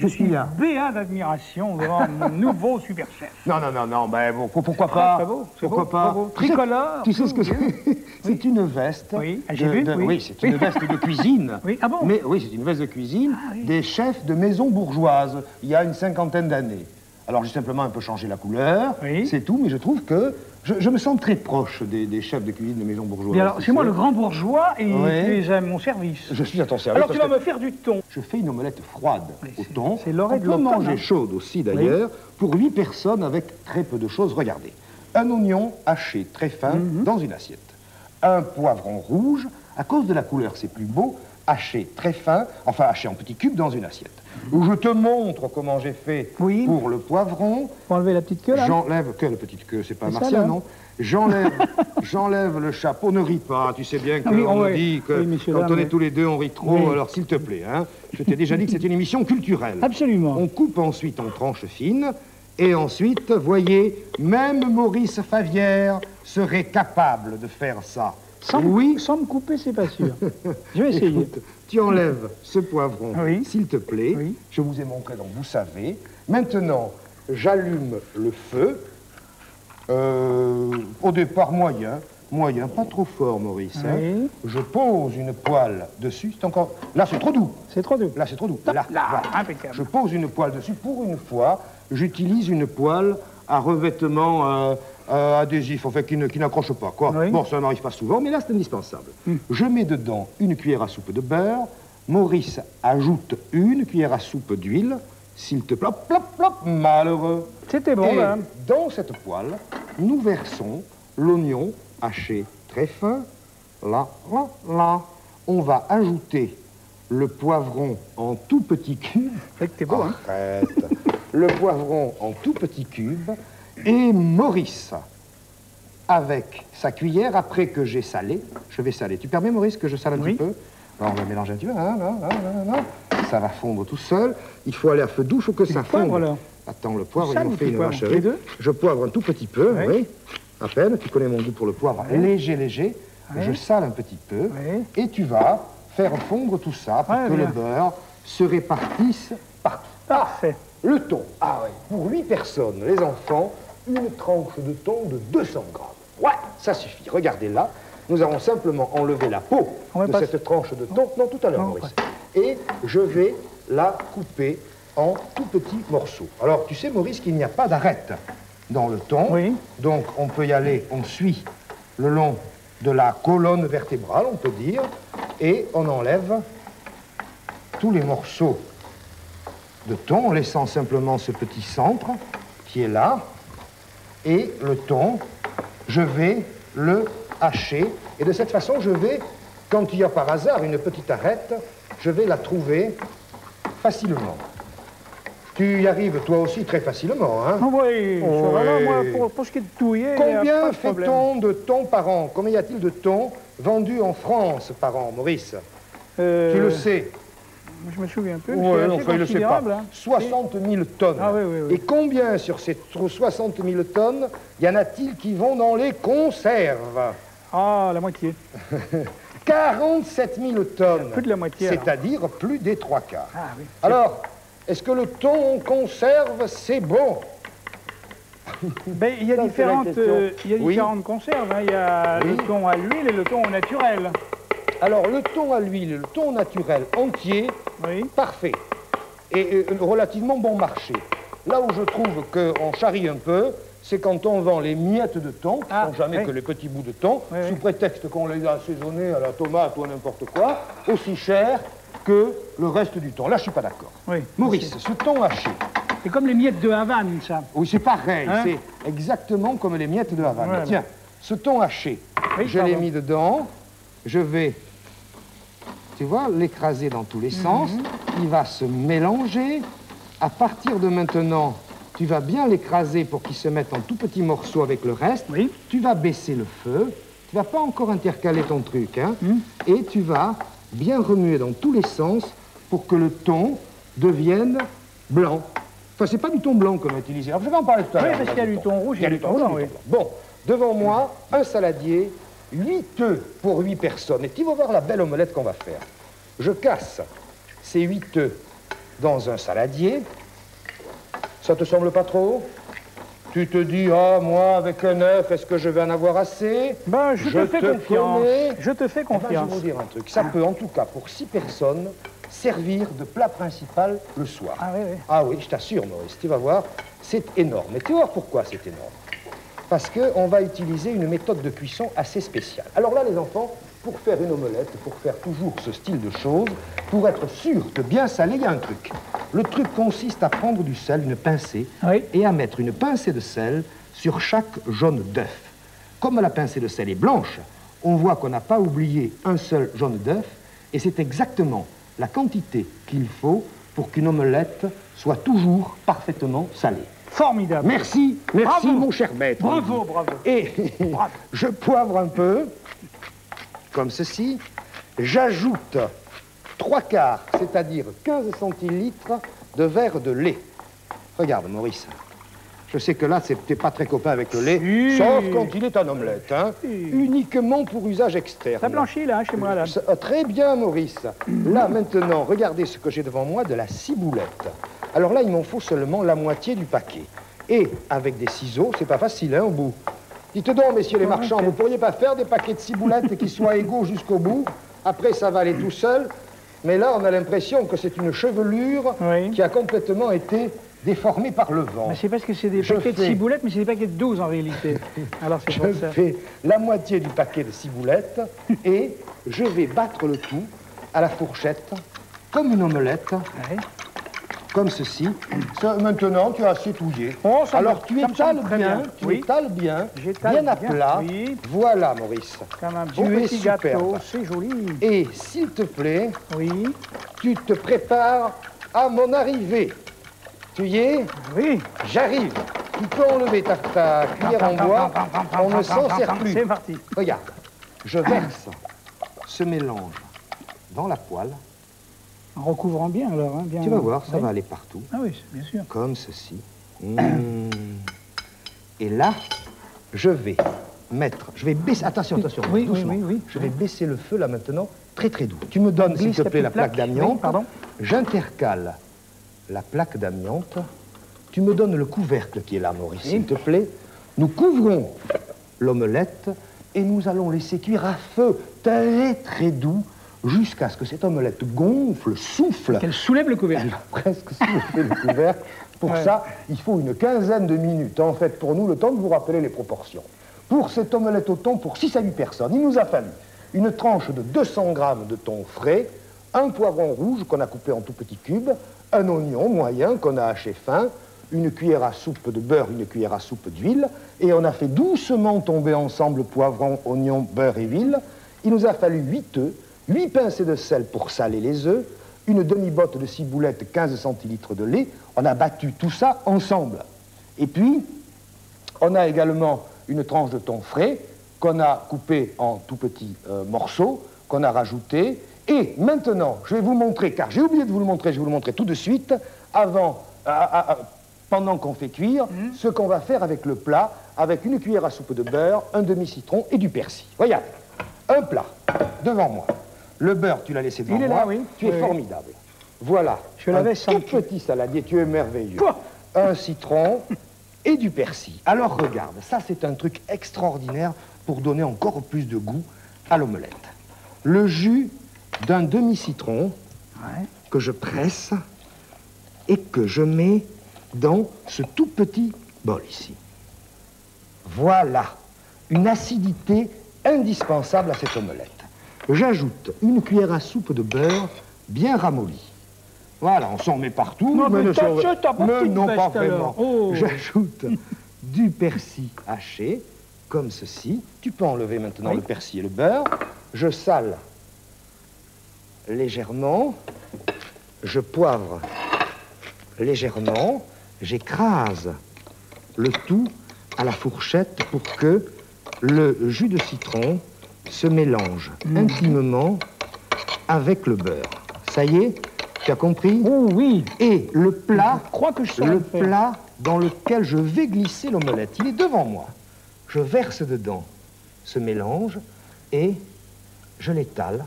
Je suis là. béat d'admiration devant mon nouveau super chef. Non, non, non, non, ben bon, pourquoi pas? Très beau, c'est Pourquoi beau, pas? beau. Tricolore, Tu sais ce que c'est? C'est une veste. Oui, ah, de- j'ai vu, de- oui. c'est une veste de cuisine. Oui, ah bon? Mais oui, c'est une veste de cuisine Ah, oui. des chefs de maisons bourgeoises il y a une cinquantaine d'années. Alors j'ai simplement un peu changé la couleur, Oui. c'est tout, mais je trouve que je, je me sens très proche des, des chefs de cuisine de maisons bourgeoises. Et alors, c'est moi le grand bourgeois et Oui. tu es à mon service. Je suis à ton service. Alors, tu vas me faire du thon. Je fais une omelette froide Oui, au c'est- thon. c'est l'oreille On de peut manger hein. chaude aussi d'ailleurs, pour 8 personnes avec très peu de choses. Regardez, un oignon haché très fin Mhm. dans une assiette. Un poivron rouge, à cause de la couleur c'est plus beau, haché très fin, enfin haché en petits cubes dans une assiette. Où je te montre comment j'ai fait Oui. pour le poivron. Pour enlever la petite queue, là J'enlève que la petite queue, c'est pas C'est ça, martien, non J'enlève, j'enlève le chapeau. Ne ris pas, tu sais bien Ah oui, oh, nous ouais. dit que Oui, quand on est tous les deux, on rit trop. Oui. Alors s'il te plaît, hein, je t'ai déjà dit que c'était une émission culturelle. Absolument. On coupe ensuite en tranches fines. Et ensuite, voyez, même Maurice Favière serait capable de faire ça. Sans, oui, sans me couper, c'est pas sûr. Je vais essayer. Écoute, tu enlèves ce poivron, Oui. s'il te plaît. Oui. Je vous ai montré, donc vous savez. Maintenant, j'allume le feu. Euh, au départ, moyen. Moyen, pas trop fort, Maurice. hein. Oui. Je pose une poêle dessus. C'est encore... Là, c'est trop doux. C'est trop doux. Là, c'est trop doux. Top, là, voilà. impeccable. Je pose une poêle dessus. Pour une fois, j'utilise une poêle à revêtement euh, euh, adhésif, enfin, qui ne- qui n'accroche pas. Quoi. Oui. Bon, ça n'arrive pas souvent, mais là, c'est indispensable. Je mets dedans une cuillère à soupe de beurre. Maurice ajoute une cuillère à soupe d'huile. S'il te plaît, plop, plop, malheureux. C'était bon, Et là. dans cette poêle, nous versons l'oignon haché très fin. Là, là, là. On va ajouter le poivron en tout petits cubes. C'est que t'es beau, hein le poivron en tout petits cubes. Et Maurice, avec sa cuillère, après que j'ai salé, je vais saler. Tu permets, Maurice, que je sale un Oui. petit peu Alors, on va mélanger un petit peu. hein, là, là, là, là. Ça va fondre tout seul. Il faut aller à feu doux, il faut que ça poivre, fonde. là Attends, le poivre, Sale il en ou fait une poivre vacherie. Je poivre un tout petit peu, Oui. oui. À peine, tu connais mon goût pour le poivre. Léger, léger. Oui. Je sale un petit peu. Oui. Et tu vas faire fondre tout ça pour que bien. le beurre se répartisse partout. Parfait. Le thon. Ah oui. Pour 8 personnes, les enfants, une tranche de thon de 200 grammes. Ouais, ça suffit. Regardez là. Nous avons simplement enlevé la peau On de cette tranche de thon. Non, tout à l'heure, Maurice. Et je vais la couper en tout petits morceaux. Alors, tu sais, Maurice, qu'il n'y a pas d'arête dans le thon. Oui. Donc, on peut y aller, on suit le long de la colonne vertébrale, on peut dire, et on enlève tous les morceaux de thon, en laissant simplement ce petit centre qui est là. Et le thon, je vais le hacher. Et de cette façon, je vais, quand il y a par hasard une petite arête, je vais la trouver facilement. Tu y arrives toi aussi très facilement, hein? Oui, ça va là, oui. moi, pour, pour ce qui est de touiller, Combien fait-on de thon par an? Combien y a-t-il de thon vendus en France par an, Maurice? Euh, Tu le sais Je me souviens un peu, Oui, mais c'est enfin, assez il le sait pas. considérable. hein. 60 000 tonnes. Ah oui, oui, oui. Et combien sur ces 60 000 tonnes y en a-t-il qui vont dans les conserves Ah, la moitié. 47 000 tonnes. Plus de la moitié. C'est-à-dire plus des trois quarts. Ah oui. Alors, est-ce que le thon en conserve, c'est bon? Ben, il y a Ça, différentes, euh, il y a Oui. différentes conserves. hein. Il y a Oui. le thon à l'huile et le thon au naturel. Alors, le thon à l'huile, le thon naturel entier, Oui. parfait et euh, relativement bon marché. Là où je trouve qu'on charrie un peu, c'est quand on vend les miettes de thon, qui Ah, sont jamais oui. que les petits bouts de thon, Oui, sous prétexte qu'on les a assaisonnés à la tomate ou à n'importe quoi, aussi cher que le reste du thon. Là, je suis pas d'accord. Maurice, ce thon haché, C'est comme les miettes de Havane, ça. oui, c'est pareil, Hein c'est exactement comme les miettes de Havane. Tiens, ce thon haché, Oui, je l'ai mis dedans, je vais, tu vois, l'écraser dans tous les sens, Mhm. il va se mélanger. À partir de maintenant, tu vas bien l'écraser pour qu'il se mette en tout petits morceaux avec le reste. Oui. Tu vas baisser le feu, tu vas pas encore intercaler ton truc, hein, Mhm. et tu vas bien remuer dans tous les sens pour que le thon devienne blanc. Enfin, c'est pas du thon blanc qu'on a utilisé. Alors, je vais en parler tout à Oui, l'heure. parce là, qu'il y a du thon rouge, Il y a du thon blanc, oui. Bon, devant moi, un saladier, 8 œufs pour 8 personnes. Et tu vas voir la belle omelette qu'on va faire. Je casse ces 8 œufs dans un saladier. Ça te semble pas trop? Tu te dis, ah, moi, avec un œuf, est-ce que je vais en avoir assez? Ben, je, te fais confiance. connais. Je te fais Eh ben, je confiance. vais vous dire un truc. Ça peut, en tout cas, pour six personnes, servir de plat principal le soir. Ah oui, oui. Ah oui, je t'assure, Maurice, tu vas voir, c'est énorme. Et tu vas voir pourquoi c'est énorme. Parce qu'on va utiliser une méthode de cuisson assez spéciale. Alors là, les enfants, pour faire une omelette, pour faire toujours ce style de choses, pour être sûr de bien saler, il y a un truc. Le truc consiste à prendre du sel, une pincée, Oui. et à mettre une pincée de sel sur chaque jaune d'œuf. Comme la pincée de sel est blanche, on voit qu'on n'a pas oublié un seul jaune d'œuf, et c'est exactement la quantité qu'il faut pour qu'une omelette soit toujours parfaitement salée. Formidable. Merci, merci Bravo. mon cher maître. Bravo, bravo. Et Bravo. je poivre un peu, comme ceci. J'ajoute trois quarts, c'est-à-dire 15 centilitres de verre de lait. Regarde, Maurice. Je sais que là, t'es pas très copain avec le lait, Si. sauf quand il est en omelette, hein. Si. Uniquement pour usage externe. Ça blanchit, là, chez moi, là. Très bien, Maurice. Là, maintenant, regardez ce que j'ai devant moi, de la ciboulette. Alors là, il m'en faut seulement la moitié du paquet. Et avec des ciseaux, c'est pas facile, hein, au bout. Dites donc, messieurs les marchands, vous pourriez pas faire des paquets de ciboulettes qui soient égaux jusqu'au bout Après, ça va aller tout seul. Mais là, on a l'impression que c'est une chevelure Oui. qui a complètement été déformée par le vent. C'est parce que c'est des Je paquets de ciboulettes, mais c'est des paquets de 12 en réalité. Alors c'est Je ça. fais la moitié du paquet de ciboulettes et je vais battre le tout à la fourchette, comme une omelette, Ouais. Comme ceci. Ça, maintenant, tu as assez touillé. Oh, ça me- Alors, tu étales bien, bien. tu Oui. étales bien, bien à plat. oui. Voilà, Maurice. Comme un beau Tu es petit superbe. gâteau, c'est joli. Et s'il te plaît, Oui, tu te prépares à mon arrivée. Tu y es? Oui. J'arrive. Tu peux enlever ta, ta cuillère en bois. On ne s'en sert plus. C'est parti. Regarde, je verse ce mélange dans la poêle. En recouvrant bien alors. Hein, bien, Tu vas voir, ça Oui. va aller partout, Ah oui, bien sûr. comme ceci. Mmh. Et là, je vais mettre, je vais baisser, attention, attention, Oui, oui, doucement. oui, oui. Je vais baisser le feu là maintenant, très très doux. Tu me donnes, s'il te plaît, la plaque plaque. d'amiante. Pardon. J'intercale la plaque d'amiante. Tu me donnes le couvercle qui est là, Maurice, s'il te plaît. Nous couvrons l'omelette et nous allons laisser cuire à feu très très doux jusqu'à ce que cette omelette gonfle, souffle. Qu'elle soulève le couvercle. Elle a presque soulevé le couvercle. Pour Ouais. ça, il faut une quinzaine de minutes. En fait, pour nous, le temps de vous rappeler les proportions. Pour cette omelette au thon, pour 6 à 8 personnes, il nous a fallu une tranche de 200 grammes de thon frais, un poivron rouge qu'on a coupé en tout petits cubes, un oignon moyen qu'on a haché fin, une cuillère à soupe de beurre, une cuillère à soupe d'huile, et on a fait doucement tomber ensemble poivron, oignon, beurre et huile. Il nous a fallu 8 œufs, 8 pincées de sel pour saler les œufs, une demi-botte de ciboulette, 15 centilitres de lait. On a battu tout ça ensemble. Et puis, on a également une tranche de thon frais qu'on a coupé en tout petits euh, morceaux, qu'on a rajouté. Et maintenant, je vais vous montrer, car j'ai oublié de vous le montrer, je vais vous le montrer tout de suite, avant, à- à- pendant qu'on fait cuire, ce qu'on va faire avec le plat, avec une cuillère à soupe de beurre, un demi-citron et du persil. Regarde, un plat devant moi. Le beurre, tu l'as laissé devant Il est moi. là, oui. Tu es Oui, formidable. Voilà. Je un l'avais tout senti. petit saladier, tu es merveilleux. Pouah Un citron et du persil. Alors regarde, ça c'est un truc extraordinaire pour donner encore plus de goût à l'omelette. Le jus d'un demi-citron Ouais. que je presse et que je mets dans ce tout petit bol ici. Voilà, une acidité indispensable à cette omelette. J'ajoute une cuillère à soupe de beurre bien ramolli. Voilà, on s'en met partout. Non, mais non, pas vraiment. Oh. J'ajoute du persil haché, comme ceci. Tu peux enlever maintenant Oui. le persil et le beurre. Je sale légèrement. Je poivre légèrement. J'écrase le tout à la fourchette pour que le jus de citron se mélange intimement avec le beurre. Ça y est, tu as compris Oh oui. Et le plat, Je crois que je le faire. plat dans lequel je vais glisser l'omelette, il est devant moi. Je verse dedans ce mélange et je l'étale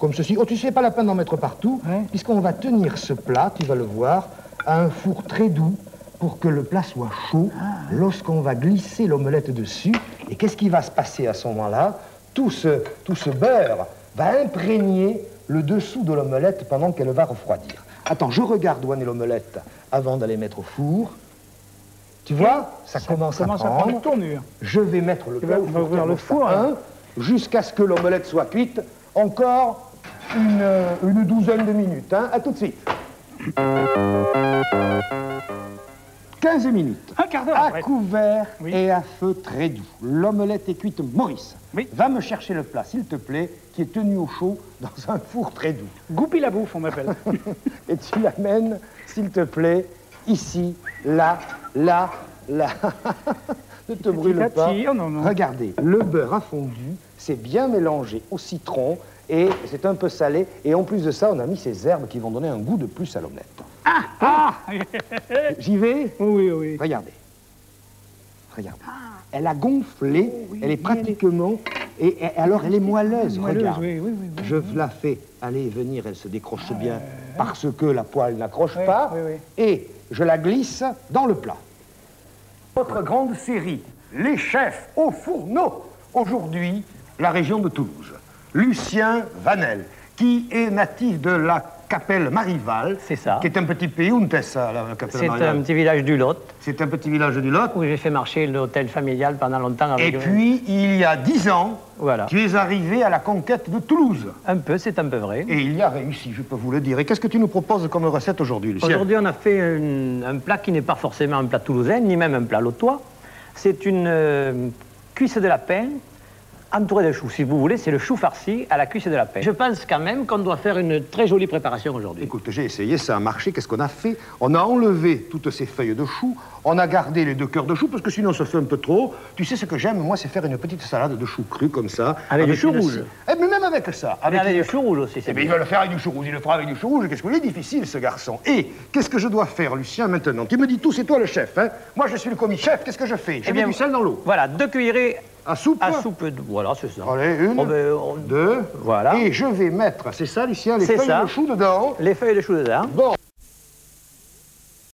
comme ceci. Oh, tu sais, pas la peine d'en mettre partout, puisqu'on va tenir ce plat, tu vas le voir, à un four très doux pour que le plat soit chaud lorsqu'on va glisser l'omelette dessus. Et qu'est-ce qui va se passer à ce moment-là? Tout ce, tout ce beurre va imprégner le dessous de l'omelette pendant qu'elle va refroidir. Attends, je regarde où en est l'omelette avant d'aller mettre au four. Tu vois, ça, commence, commence à à prendre tournure. Je vais mettre le vas- au va four ouvrir le four, hein. 1 jusqu'à ce que l'omelette soit cuite. Encore une, euh, une douzaine de minutes. Hein. À tout de suite. 15 minutes. Un quart d'heure À couvert Oui. et à feu très doux. L'omelette est cuite. Maurice, Oui. va me chercher le plat, s'il te plaît, qui est tenu au chaud dans un four très doux. Goupil la bouffe, on m'appelle. Et tu l'amènes, s'il te plaît, ici, là, là, là. ne te brûle pas. non, non. Regardez, le beurre a fondu, c'est bien mélangé au citron et c'est un peu salé. Et en plus de ça, on a mis ces herbes qui vont donner un goût de plus à l'omelette. Ah J'y vais Oui, oui. Regardez. Regardez. Elle a gonflé, oui, elle est pratiquement... Et, et alors, elle est moelleuse, Moelleuse, regarde. oui, oui. Je la fais aller et venir, elle se décroche bien parce que la poêle n'accroche pas. Et je la glisse dans le plat. Votre grande série, les chefs au fourneau. Aujourd'hui, la région de Toulouse. Lucien Vanel, qui est natif de la Capelle Marival. C'est ça. Qui est un petit pays. Où est ça, la Capelle C'est un petit village du Lot C'est un petit village du Lot. où j'ai fait marcher l'hôtel familial pendant longtemps Et puis, il y a dix ans, Voilà. tu es arrivé à la conquête de Toulouse. un peu, c'est un peu vrai. Et il y a réussi, je peux vous le dire. Et qu'est-ce que tu nous proposes comme recette aujourd'hui, Lucien Aujourd'hui, on a fait un, un plat qui n'est pas forcément un plat toulousain, ni même un plat lotois. C'est une euh, cuisse de lapin entourée de choux. Si vous voulez, c'est le chou farci à la cuisse de lapin. Je pense quand même qu'on doit faire une très jolie préparation aujourd'hui. Écoute, j'ai essayé, ça a marché. Qu'est-ce qu'on a fait? On a enlevé toutes ces feuilles de choux. On a gardé les deux cœurs de choux parce que sinon ça fait un peu trop. Tu sais ce que j'aime, moi, c'est faire une petite salade de choux crus comme ça. Avec du chou une- rouge. Eh, mais même avec ça. Mais avec du chou rouge aussi, c'est Eh bien, il va le faire avec du chou rouge. Il le fera avec du chou rouge. Qu'est-ce qu'il est difficile, ce garçon. Et qu'est-ce que je dois faire, Lucien, maintenant? Tu me dis tout, c'est toi le chef. Hein? Moi, je suis le commis chef. Qu'est-ce que je fais? Je Eh mets bien, du sel dans l'eau. Voilà, deux cuillerées À soupe à soupe. de- Voilà, c'est ça. Allez, une, Oh, ben, on- deux. Voilà. Et je vais mettre, c'est ça, Lucien, les feuilles ça. de chou dedans. Les feuilles de chou dedans. Bon,